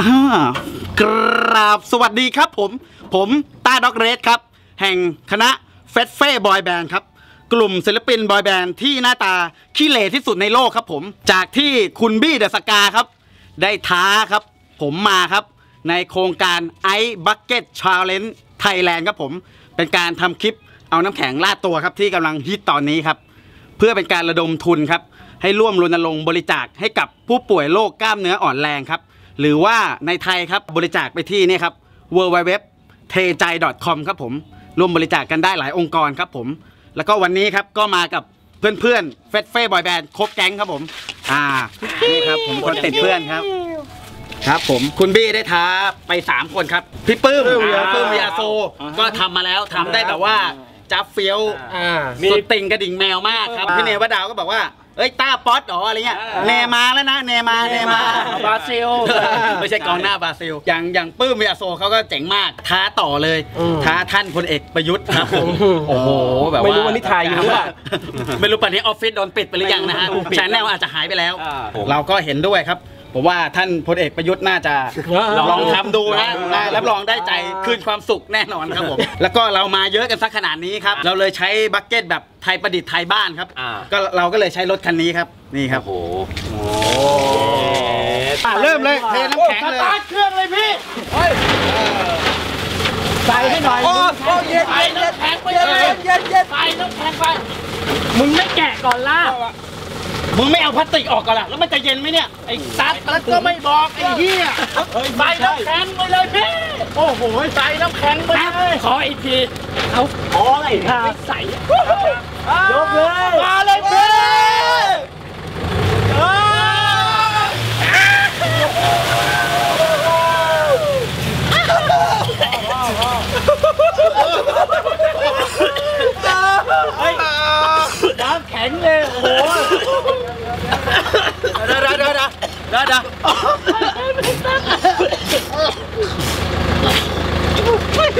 อ่ากราบสวัสดีครับผม ผมต้าด็อกเรสครับ แห่งคณะเฟ็ดเฟ่บอยแบนด์ครับ กลุ่มศิลปินบอยแบนด์ที่หน้าตาขี้เหร่ที่สุดในโลกครับผม จากที่คุณบี้เดอะสกาครับ ได้ท้าครับ ผมมาครับ ในโครงการ Ice Bucket Challenge Thailand ครับผม เป็นการทำคลิปเอาน้ำแข็งราดตัวครับที่กำลังฮิตตอนนี้ครับ เพื่อเป็นการระดมทุนครับให้ร่วมรณรงค์บริจาคให้กับผู้ป่วยโรคกล้ามเนื้ออ่อนแรงครับ หรือว่าในไทยครับบริจาคไปที่นี่ครับ w w w t e j a i com ครับผมร่วมบริจาคกันได้หลายองค์กรครับผม แล้วก็วันนี้ครับก็มากับเพื่อนๆเฟสเฟ่บอยแบนด์ครบแก๊งครับผม อ่านี่ครับผมคนติดเพื่อนครับ ครับผมคุณบี้ได้ท้าไป 3 คนครับ พี่ปื้มปื้มอ่าอ่าปื้มวีอาโซ ก็ทำมาแล้วทำได้แบบว่าจับเฟี้ยวอ่าสุดติ่งกระดิ่งแมวมากครับอ่าพี่เนวดาวก็บอกว่า เอ้ยต้าป๊อตอ๋ออะไรเงี้ยเนมาแล้วนะเนมาเนมาบราซิลไม่ใช่กองหน้าบราซิล อย่างอย่างปื้มวิอาโซเขาก็เจ๋งมากท้าต่อเลยอืมท้าท่านพลเอกประยุทธ์ครับผมอืมโอ้โหแบบว่าไม่รู้วันนี้ถ่ายอยู่หรือเปล่าไม่รู้ป่านนี้ออฟฟิศโดนปิดไปหรือยังนะฮะไม่รู้ปิดชแนลอาจจะหายไปแล้วอ่าเราก็เห็นด้วยครับ ผมว่าท่านพลเอกประยุทธ์น่าจะอ่าลองทำดูนะลองดูนะรับรองได้ใจคืนความสุขแน่นอนครับผม แล้วก็เรามาเยอะกันซะขนาดนี้ครับ เราเลยใช้ bucket แบบไทยประดิษฐ์ไทยบ้านครับอ่าก็เราก็เลยใช้รถคันนี้ครับ นี่ครับโอ้อะเริ่มเลยเทน้ำแข็งเลยสตาร์ทเครื่องเลยพี่ใส่ให้หน่อยโอ้โอ้เย็นใส่น้ำแข็งไปเลยเย็นเย็นใส่น้ำแข็งไปมึงไม่แกะก่อนล่ะ มึงไม่เอาพลาสติกออกก่อนล่ะ แล้วมันจะเย็นไหมเนี่ย ไอ้สัตว์แล้วก็ไม่บอกไอ้เหี้ยใส่น้ำแข็งไปเลยพี่ โอ้โห ใส่น้ำแข็งไปเลย ขออีกทีเอาขออะไรครับใส่ยกเลย มาเลยพี่น้ำแข็งเลยโอ้โห เดี๋ยวเดี๋ยวเดี๋ยวเดี๋ยว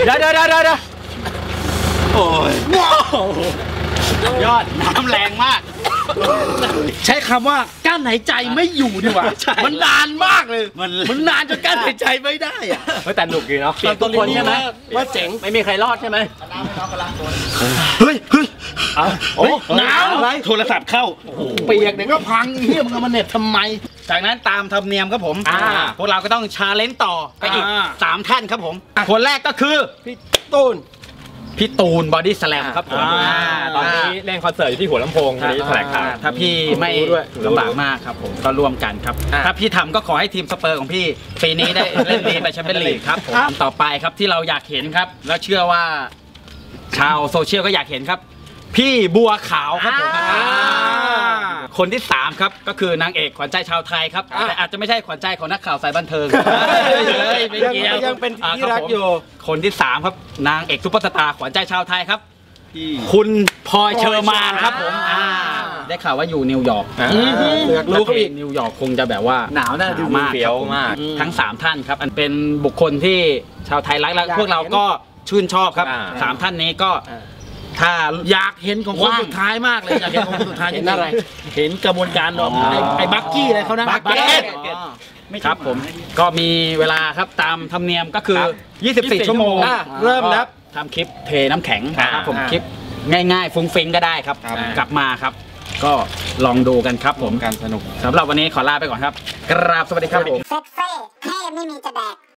เดี๋ยวเดี๋ยวเดี๋ยวเดี๋ยวเดี๋ยวเดี๋ยวโอ้ยยอดน้ำแรงมาก ใช้คำว่ากั้นหายใจไม่อยู่ดีกว่าใช่มันนานมากเลยมัน มันนานจนกั้นหายใจไม่ได้อะเฮ้ยแต่หนุกดีเนาะเปลี่ยนทุกคนใช่ไหมว่าเจ๋งไม่มีใครรอดใช่ไหมเฮ้ยเฮ้ยโอ้หนาวอะไรโทรศัพท์เข้าเปียกเดี๋ยวก็พังเฮียมึงเอามาเหน็บทำไม จากนั้นตามธรรมเนียมครับผมอ่า พวกเราก็ต้อง challenge ต่อไปอีกอ่า3ท่านครับผมคนแรกก็คือตูน พี่ตูนบอดี้สแลมครับผมอ่าาตอนนี้เล่นคอนเสิร์ตอยู่ที่หัวลำโพงวันนี้แถลงข่าวถ้าพี่ไม่รู้ด้วย ลำบากมากครับผมก็ร่วมกันครับ อะถ้าพี่ทำก็ขอให้ทีมสเปอร์ของพี่ ปีนี้ได้ เล่นดีไปแชมเปี้ยนลีกครับผมต่อไปครับที่เราอยากเห็นครับ แล้วเชื่อว่าชาวโซเชียลก็อยากเห็นครับ พี่บัวขาวครับผมอ่า คนที่สามครับก็คือนางเอกขวัญใจชาวไทยครับแต่อาจจะไม่ใช่ขวัญใจของนักข่าวสายบันเทิงเฮ้ยไม่เกี่ยวยังเป็นที่าคบรักผมอยู่คนที่สามครับนางเอกซุปเปอร์สตาร์ขวัญใจชาวไทยครับคุณพลอยเฌอมาลย์ครับผมอ่าอ่าได้ข่าวว่าอยู่นิวยอร์กอ่าอยากรู้เขาอีกนิวยอร์กคงจะแบบว่าหนาวน่าดูมากเฟี้ยวมาก ทั้ง 3 ท่านครับ อันเป็นบุคคลที่ชาวไทยรักและอยากพวกเราก็ชื่นชอบครับอ่าสามท่านนี้ก็ ถ้าอยากเห็นของคนว่างสุดท้ายมากเลยอยากเห็นของคนสุดท้ายเห็นอะไร เห็นกระบวนการของไอ้ไอ้บักกี้อะไรเขานะบักเก็ตครับผมก็มีเวลาครับตามธรรมเนียมก็คือ 24 ชั่วโมงอะเริ่มนับทำคลิปเทน้ำแข็งอ่าครับผมอ่าคลิปง่ายๆ ฟุ้งฟิ้งก็ได้ครับ ครับ กลับมาครับ ก็ลองดูกันครับผมการสนุก สำหรับวันนี้ขอลาไปก่อนครับ กราบสวัสดีครับผม เซ็ตเฟ่เท่ไม่มีจะแดก